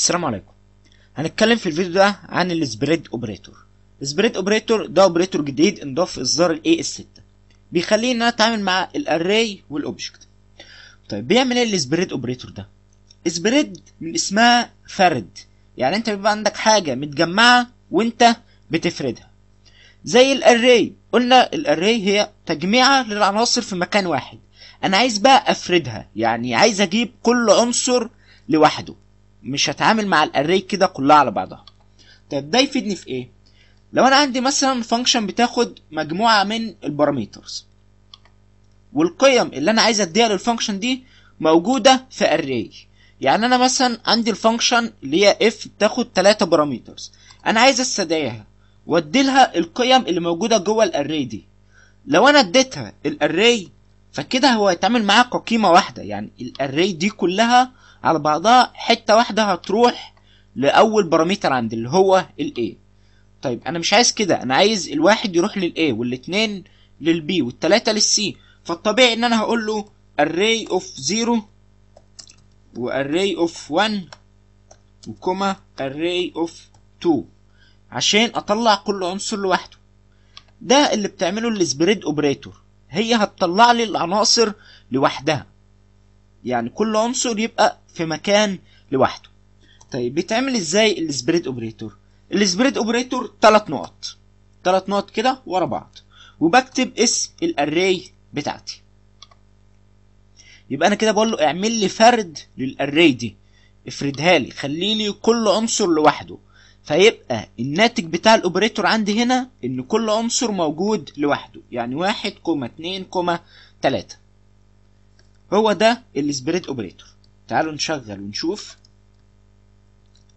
السلام عليكم. هنتكلم في الفيديو ده عن ال spread operator. ال spread operator ده operator جديد انضاف إصدار ال ES 6 بيخلينا إن أنا أتعامل مع ال array وال object طيب بيعمل إيه ال spread operator ده؟ spread من اسمها فرد يعني أنت بيبقى عندك حاجة متجمعة وأنت بتفردها. زي ال array قلنا ال array هي تجميعة للعناصر في مكان واحد. أنا عايز بقى أفردها. يعني عايز أجيب كل عنصر لوحده. مش هتعامل مع ال array كده كلها على بعضها. طيب ده يفيدني في إيه؟ لو أنا عندي مثلا function بتاخد مجموعة من ال parameters والقيم اللي أنا عايز أديها لل function دي موجودة في array يعني أنا مثلا عندي ال function اللي هي f بتاخد 3 parameters. أنا عايز أستدعيها وأدي لها القيم اللي موجودة جوه ال array دي. لو أنا اديتها ال array فكده هو هيتعامل معاها كقيمة واحدة. يعني ال array دي كلها على بعضها حتة واحدة هتروح لأول parameter عندي اللي هو ال a طيب أنا مش عايز كده. أنا عايز الواحد يروح لل a والاثنين لل b والثلاثه لل c فالطبيعي إن أنا هقول له array of 0 و array of 1 و comma array of 2 عشان أطلع كل عنصر لوحده. ده اللي بتعمله ال spread operator هي هتطلع لي العناصر لوحدها. يعني كل عنصر يبقى في مكان لوحده. طيب بيتعمل إزاي ال spread operator؟ ال spread operator ثلاث نقط. ثلاث نقط كده ورا بعض. وبكتب اسم ال array بتاعتي. يبقى أنا كده بقول له اعمل لي فرد لل array دي. افردها لي. خلي لي كل عنصر لوحده. فيبقى الناتج بتاع ال operator عندي هنا ان كل عنصر موجود لوحده. يعني واحد comma اتنين comma تلاتة. هو ده ال spread operator. تعالوا نشغل ونشوف.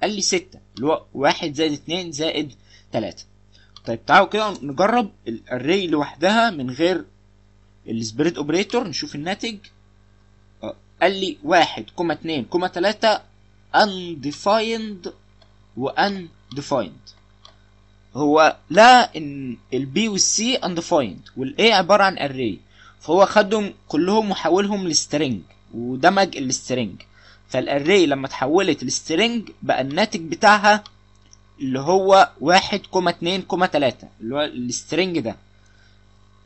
قال لي ستة اللي هو واحد زائد اتنين زائد تلاتة. طيب تعالوا كده نجرب ال array لوحدها من غير ال spread operator نشوف الناتج. آه قال لي واحد comma اتنين comma تلاتة undefined و undefined. هو لا إن ال b وال c undefined وال a عبارة عن array. فهو خدهم كلهم وحولهم ل string ودمج ال string فال array لما اتحولت ل string بقى الناتج بتاعها اللي هو واحد comma اتنين comma تلاتة اللي هو ال string ده.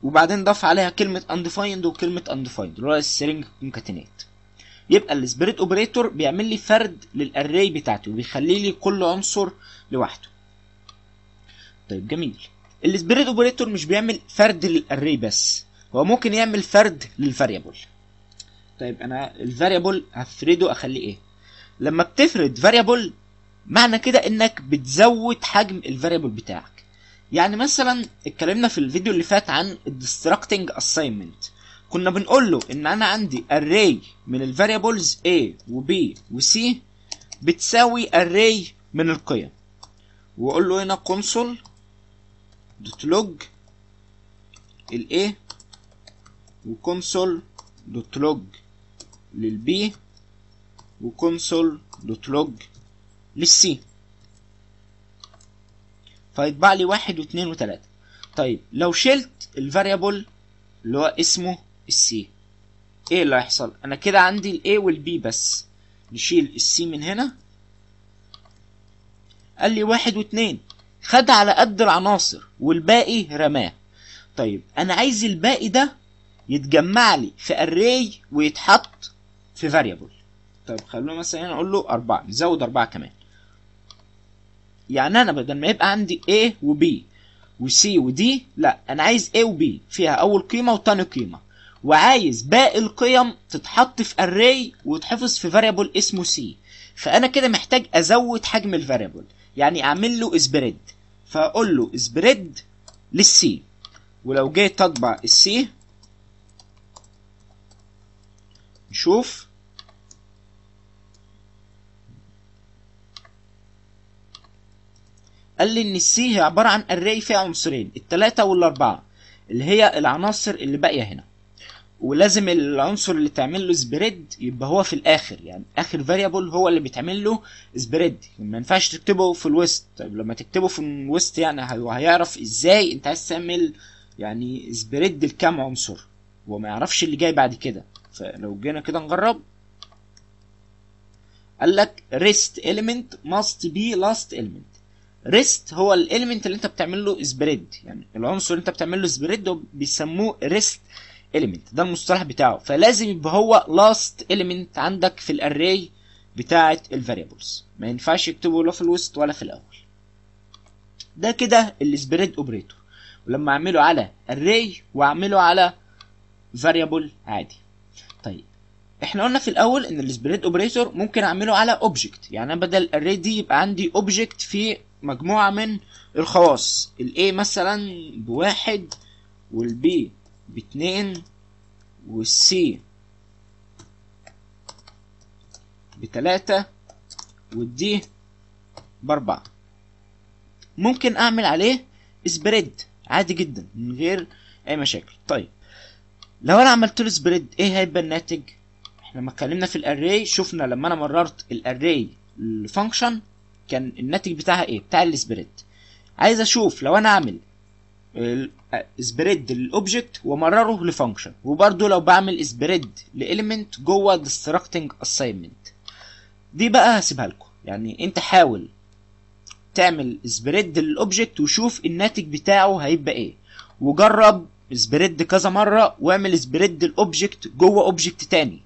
وبعدين ضاف عليها كلمة undefined وكلمة undefined اللي هو ال string concatenate. يبقى ال spread operator بيعمل لي فرد لل array بتاعتي وبيخلي لي كل عنصر لوحده. طيب جميل. ال spread operator مش بيعمل فرد لل array بس هو ممكن يعمل فرد لل variable طيب أنا ال variable هفرده أخليه إيه؟ لما بتفرد variable معنى كده إنك بتزود حجم ال variable بتاعك. يعني مثلا اتكلمنا في الفيديو اللي فات عن ال destructuring assignment كنا بنقول له إن أنا عندي array من ال variables a و b و c بتساوي array من القيم. وأقول له هنا console dot log ال a dot log لل b و console dot log لل c فيطبع لي واحد واثنين وثلاثة. طيب لو شلت ال variable اللي هو اسمه السي إيه اللي هيحصل؟ أنا كده عندي ال a وال b بس. نشيل السي من هنا. قال لي واحد واثنين. خد على قد العناصر والباقي رماه. طيب أنا عايز الباقي ده يتجمع لي في array ويتحط في variable. طيب خلونا مثلا هنا أقول له أربعة نزود أربعة كمان. يعني أنا بدل ما يبقى عندي A و B و C و D لا أنا عايز A و B فيها أول قيمة وتاني قيمة. وعايز باقي القيم تتحط في array وتحفظ في variable اسمه C. فأنا كده محتاج أزود حجم ال variable يعني أعمل له spread فأقول له spread لل c ولو جيت أطبع السي نشوف قال لي إن السي هي عبارة عن array فيها عنصرين التلاتة والأربعة اللي هي العناصر اللي باقية هنا. ولازم العنصر اللي تعمل له spread يبقى هو في الآخر يعني آخر variable هو اللي بيتعمل له spread ما ينفعش تكتبه في الوسط. طيب لما تكتبه في الوسط يعني هيعرف إزاي أنت عايز تعمل يعني spread لكام عنصر. هو ما يعرفش اللي جاي بعد كده. فلو جينا كده نجرب. قال لك rest element must be last element. Rest هو ال element اللي انت بتعمل له spread يعني العنصر اللي انت بتعمل له spread بيسموه rest element. ده المصطلح بتاعه. فلازم يبقى هو last element عندك في ال array بتاعه ال variables ما ينفعش يكتبه لا في الوسط ولا في الأول. ده كده ال spread operator ولما أعمله على array وأعمله على variable عادي. طيب إحنا قلنا في الأول إن ال spread operator ممكن أعمله على object يعني أنا بدل array دي يبقى عندي object في مجموعة من الخواص. ال a مثلا بواحد وال b باتنين والسي بتلاتة وال d بأربعة. ممكن أعمل عليه spread عادي جدا من غير أي مشاكل. طيب لو أنا عملت له spread إيه هيبقى الناتج إحنا لما اتكلمنا في ال array شفنا لما أنا مررت ال array لل function كان الناتج بتاعها إيه؟ بتاع ال spread. عايز أشوف لو أنا أعمل spread لل object ومرره ل function وبرده لو بعمل spread ل element جوه destructuring assignment دي بقى هسيبها لكم. يعني أنت حاول تعمل spread لل object وشوف الناتج بتاعه هيبقى إيه. وجرب spread كذا مرة واعمل spread ال object جوه object تاني.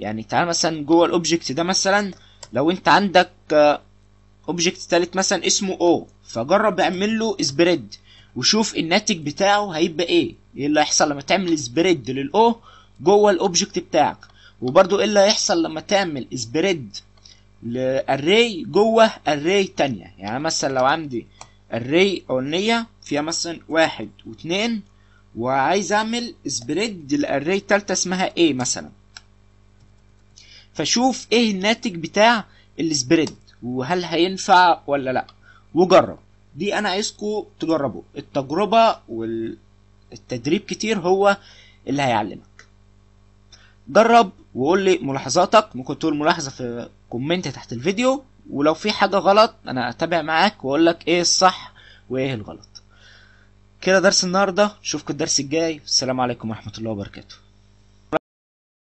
يعني تعال مثلا جوه ال object ده مثلا لو أنت عندك object تالت مثلا اسمه o فجرب اعمل له spread وشوف الناتج بتاعه هيبقى إيه. إيه اللي هيحصل لما تعمل spread لل o جوه ال object بتاعك. وبرده إيه اللي هيحصل لما تعمل spread ل array جوه array تانية. يعني مثلا لو عندي array اولانية فيها مثلا واحد واتنين وعايز أعمل spread ل array تالتة اسمها A مثلا. فشوف إيه الناتج بتاع ال spread وهل هينفع ولا لا. وجرب دي أنا عايزكم تجربوا التجربة والتدريب كتير هو اللي هيعلمك. جرب وقول لي ملاحظاتك. ممكن تقول ملاحظة في كومنت تحت الفيديو. ولو في حاجة غلط أنا أتابع معاك وأقول لك إيه الصح وإيه الغلط. كده درس النهارده. نشوفكم الدرس الجاي. السلام عليكم ورحمة الله وبركاته.